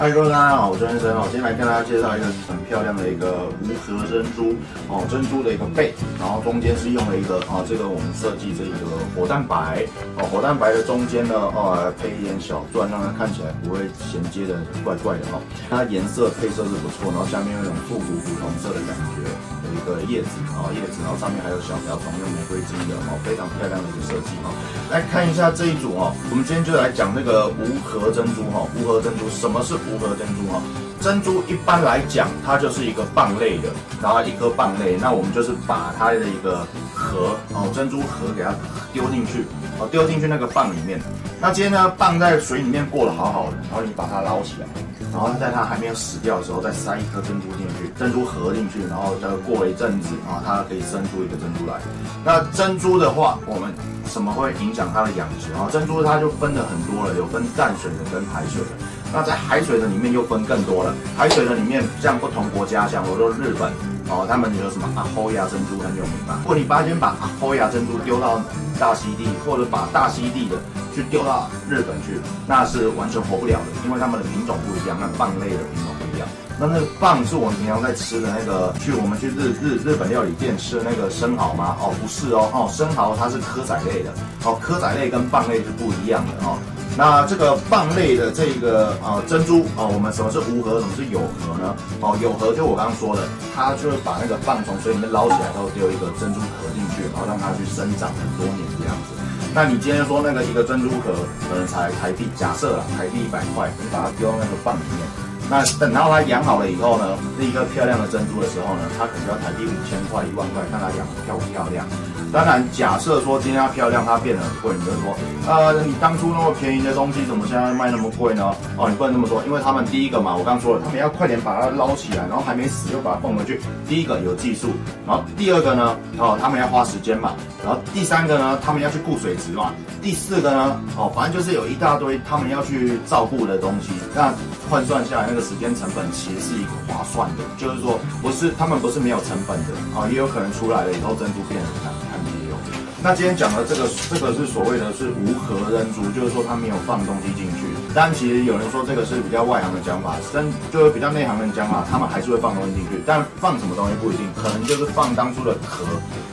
嗨，各位大家好，我是先生哦。今天来跟大家介绍一个很漂亮的一个无核珍珠哦，珍珠的一个背，然后中间是用了一个啊，这个我们设计这一个火蛋白哦，火蛋白的中间呢哦，配一点小钻，让它看起来不会衔接的怪怪的哦。它颜色配色是不错，然后下面有一种复古古铜色的感觉，有一个叶子哦，叶子，然后上面还有小瓢虫，用玫瑰金的哦，非常漂亮的一个设计哦。来看一下这一组哦，我们今天就来讲那个无核珍珠哈，无核珍珠什么是？无核珍珠哈，珍珠一般来讲，它就是一个蚌类的，然后一颗蚌类，那我们就是把它的一个核哦，珍珠核给它丢进去哦，丢进去那个蚌里面。那今天呢，蚌在水里面过得好好的，然后你把它捞起来，然后在它还没有死掉的时候，再塞一颗珍珠进去，珍珠核进去，然后再过了一阵子啊，它可以生出一个珍珠来。那珍珠的话，我们什么会影响它的养殖啊？珍珠它就分了很多了，有分淡水的跟海水的。那在海水的里面又分更多了，海水的里面像不同国家，像我说日本哦，他们有什么阿欧亚珍珠很有名嘛。如果你发现把阿欧亚珍珠丢到大溪地，或者把大溪地的去丢到日本去，那是完全活不了的，因为它们的品种不一样，那蚌类的品种不一样。那那个蚌是我们平常在吃的那个，去我们去日日日本料理店吃的那个生蚝吗？哦，不是哦，哦，生蚝它是科仔类的，哦，科仔类跟蚌类是不一样的哦。那这个蚌类的这个啊珍珠啊，我们什么是无核，什么是有核呢？哦，有核就我刚刚说的，它就是把那个蚌从水里面捞起来然后，丢一个珍珠壳进去，然后让它去生长很多年这样子。那你今天说那个一个珍珠壳可能才台币，假设啊台币一百块，你把它丢到那个蚌里面，那等到它养好了以后呢，是一个漂亮的珍珠的时候呢，它可能要台币五千块、一万块，看它养的漂不漂亮。当然，假设说今天它漂亮，它变得很贵，你就说，呃，你当初那么便宜的东西，怎么现在卖那么贵呢？哦，你不能这么说，因为他们第一个嘛，我刚说了，他们要快点把它捞起来，然后还没死又把它放回去。第一个有技术，然后第二个呢，哦，他们要花时间嘛，然后第三个呢，他们要去顾水质嘛，第四个呢，哦，反正就是有一大堆他们要去照顾的东西。那换算下来，时间成本其实是一个划算的，就是说不是他们不是没有成本的啊，也有可能出来了以后珍珠变得很难看，也有。那今天讲的这个，这个是所谓的是无核珍珠，就是说它没有放东西进去。但其实有人说这个是比较外行的讲法，真就是比较内行的讲法，他们还是会放东西进去。但放什么东西不一定，可能就是放当初的壳，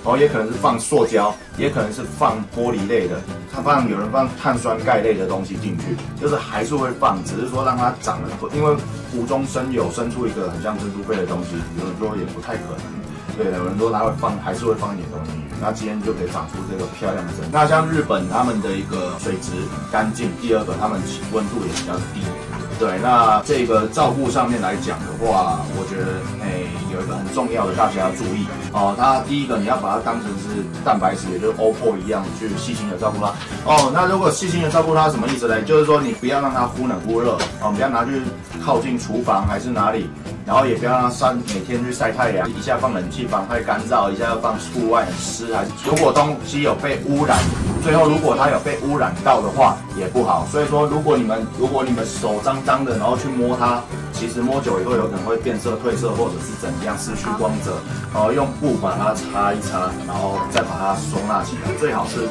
然后也可能是放塑胶，也可能是放玻璃类的，它放有人放碳酸钙类的东西进去，就是还是会放，只是说让它长得，因为无中生有，生出一个很像珍珠贝的东西，有人说也不太可能。对，有人说他会放，还是会放一点东西，那今天就可以长出这个漂亮的珍珠。那像日本他们的一个水质干净，第二个他们温度也比较低。对，那这个照顾上面来讲的话，我觉得诶有一个很重要的，大家要注意哦。它第一个你要把它当成是蛋白质，也就是 OPPO 一样去细心的照顾它。哦，那如果细心的照顾它什么意思呢？就是说你不要让它忽冷忽热哦，不要拿去靠近厨房还是哪里。然后也不要让它晒，每天去晒太阳，一下放冷气房太干燥，一下要放户外很湿，还是如果东西有被污染，最后如果它有被污染到的话也不好。所以说，如果你们如果你们手脏脏的，然后去摸它，其实摸久以后有可能会变色、褪色，或者是怎样失去光泽。然后用布把它擦一擦，然后再把它收纳起来，最好是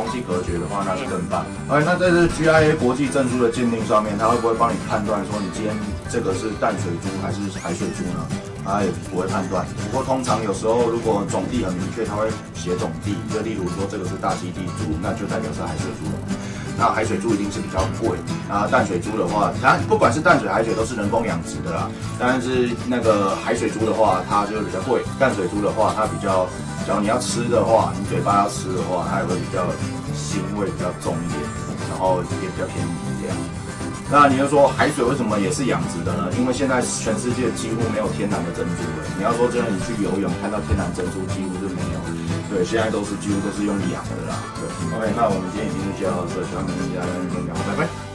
空气隔绝的话，那是更棒。OK，那在这 GIA 国际证书的鉴定上面，它会不会帮你判断说你今天这个是淡水珠还是？海水珠呢，它也不会判断。不过通常有时候如果种地很明确，它会写种地。就例如说这个是大基地珠，那就代表是海水珠了。那海水珠一定是比较贵。那淡水珠的话，它不管是淡水海水都是人工养殖的啦。但是那个海水珠的话，它就比较贵。淡水珠的话，它比较，假如你要吃的话，你嘴巴要吃的话，它也会比较腥味比较重一点，然后也比较便宜这样。那你就说海水为什么也是养殖的呢？因为现在全世界几乎没有天然的珍珠了。你要说真的，你去游泳看到天然珍珠几乎是没有。对，现在都是几乎都是用养的啦。对，OK，那我们今天已经就介绍到这，喜欢我们大家分享，拜拜。